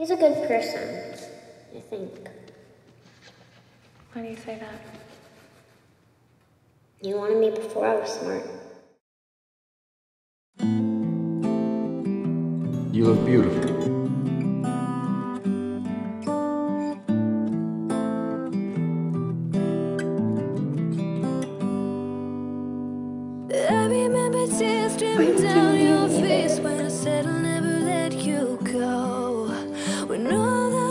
He's a good person, I think. Why do you say that? You wanted me before I was smart. You look beautiful. I remember tears streaming down your face when I said